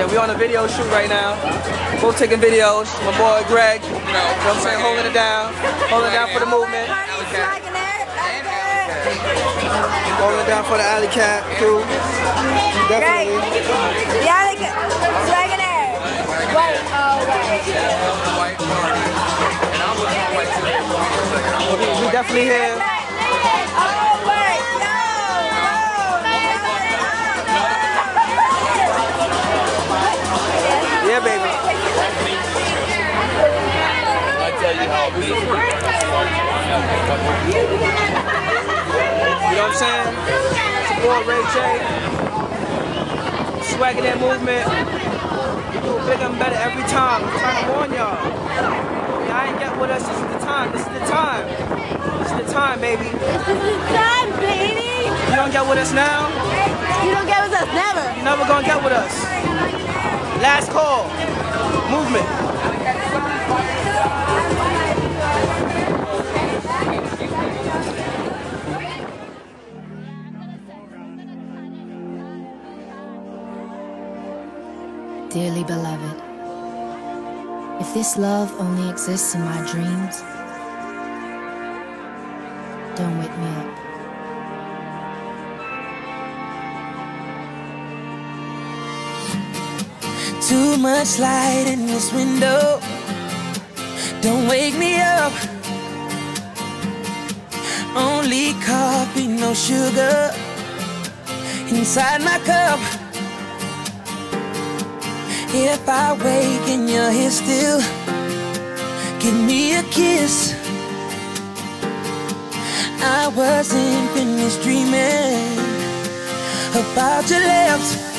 Yeah, we on a video shoot right now. Both taking videos. My boy Greg, you know, you know what I'm saying, holding it down, holding it down for the movement. Holding it down for the Alley Cat crew. Definitely. The Alley Cat, Swagunir. White, oh, white. We, we definitely here. I tell you how You know what I'm saying? Support Ray J. Swagging that movement. We do bigger and better every time. I'm trying to warn y'all. Y'all ain't get with us. This is the time. This is the time. This is the time, baby. This is the time, baby. You don't get with us now, You don't get with us, never. you never gonna get with us. Last call. Movement. Dearly beloved, if this love only exists in my dreams, don't wake me up. Too much light in this window. Don't wake me up. Only coffee, no sugar inside my cup. If I wake and you're here still, give me a kiss. I wasn't finished dreaming about your lips.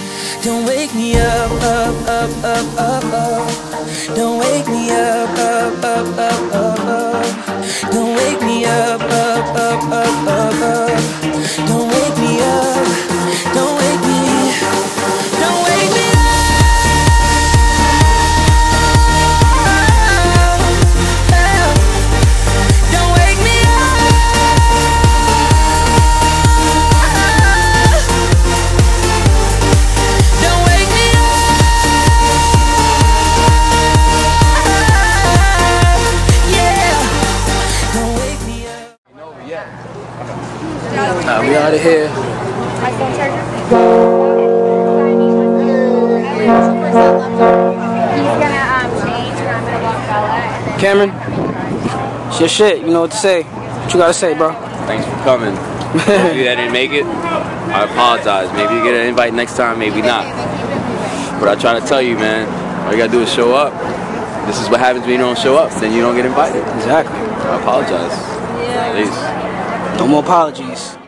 Don't wake me up, up, up, up, up, up. Don't wake me up, up, up, up, up, up. Don't wake me up, up, up, Nah, we out of here. iPhone charger. He's gonna change and I'm gonna walk Bella and then Cameron, it's your shit. You know what to say. What you gotta say, bro? Thanks for coming. Hopefully I didn't make it. I apologize. Maybe you get an invite next time, maybe not. But I try to tell you, man, all you gotta do is show up. This is what happens when you don't show up, then you don't get invited. Exactly. I apologize. Please. No more apologies.